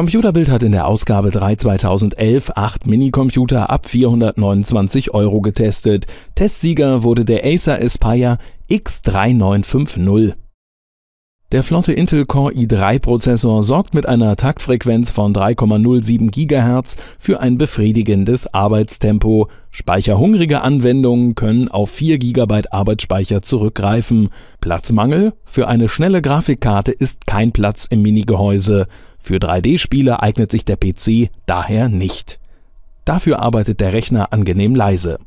Computerbild hat in der Ausgabe 3 2011 acht Minicomputer ab 429 Euro getestet. Testsieger wurde der Acer Aspire X3950. Der flotte Intel Core i3-Prozessor sorgt mit einer Taktfrequenz von 3,07 GHz für ein befriedigendes Arbeitstempo. Speicherhungrige Anwendungen können auf 4 GB Arbeitsspeicher zurückgreifen. Platzmangel? Für eine schnelle Grafikkarte ist kein Platz im Minigehäuse. Für 3D-Spiele eignet sich der PC daher nicht. Dafür arbeitet der Rechner angenehm leise.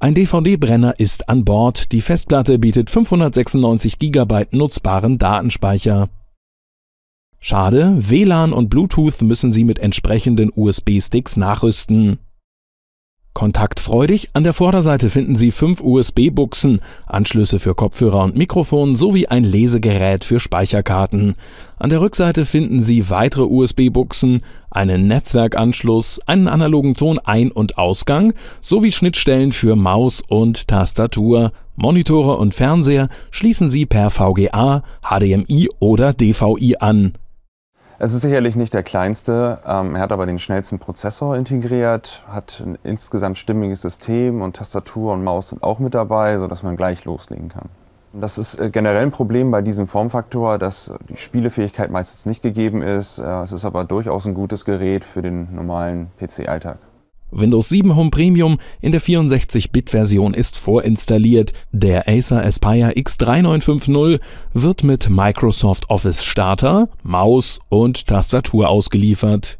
Ein DVD-Brenner ist an Bord, die Festplatte bietet 596 GB nutzbaren Datenspeicher. Schade, WLAN und Bluetooth müssen Sie mit entsprechenden USB-Sticks nachrüsten Kontaktfreudig, an der Vorderseite finden Sie fünf USB-Buchsen, Anschlüsse für Kopfhörer und Mikrofon sowie ein Lesegerät für Speicherkarten. An der Rückseite finden Sie weitere USB-Buchsen, einen Netzwerkanschluss, einen analogen Ton-Ein- und Ausgang sowie Schnittstellen für Maus und Tastatur. Monitore und Fernseher schließen Sie per VGA, HDMI oder DVI an es ist sicherlich nicht der kleinste, ähm, er hat aber den schnellsten Prozessor integriert, hat ein insgesamt stimmiges System und Tastatur und Maus sind auch mit dabei, sodass man gleich loslegen kann. Das ist äh, generell ein Problem bei diesem Formfaktor, dass die Spielefähigkeit meistens nicht gegeben ist. Äh, es ist aber durchaus ein gutes Gerät für den normalen PC-Alltag. Windows 7 Home Premium in der 64-Bit-Version ist vorinstalliert. Der Acer Aspire X3950 wird mit Microsoft Office Starter, Maus und Tastatur ausgeliefert